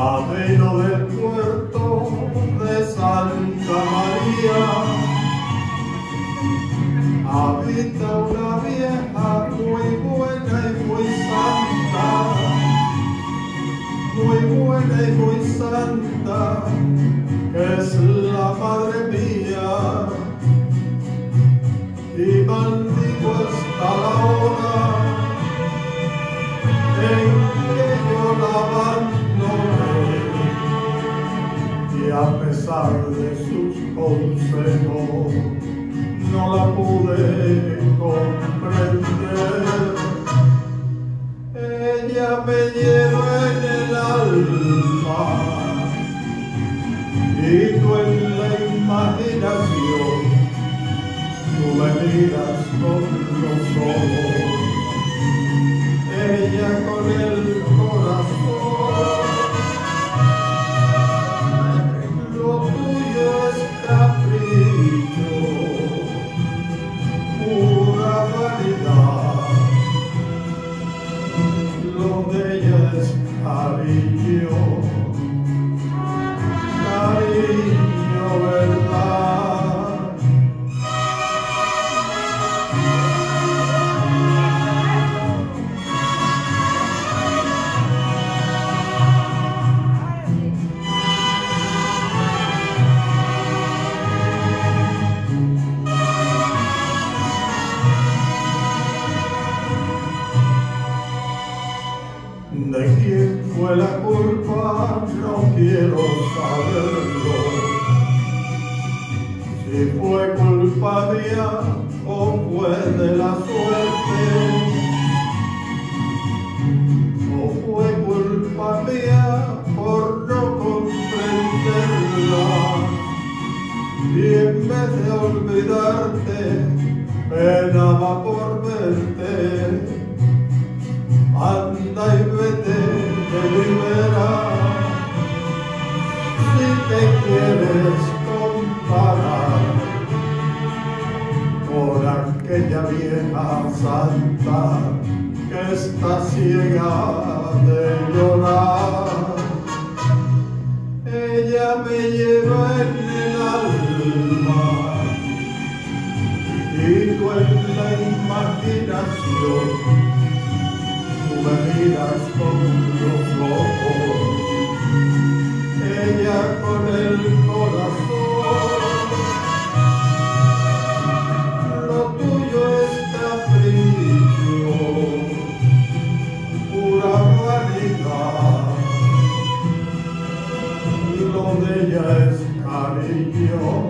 Aveno del puerto de Santa María, habita una vieja muy buena y muy santa, muy buena y muy santa, que es la madre mía, y maldito está la hora. A pesar de sus consejos, no la pude comprender. Ella me lleva en el alma y tú en la imaginación, tú me miras con los ojos, fue la culpa, no quiero saberlo. Si fue culpa mía o fue de la suerte. O fue culpa mía por no comprenderla. Y en vez de olvidarte, penaba por verte. Quieres comparar con aquella vieja santa que está ciega de llorar. Ella me lleva en el alma y tú en la imaginación tú me miras con los ojos, ella el corazón. Lo tuyo es capricho, pura vanidad, y lo de ella es cariño.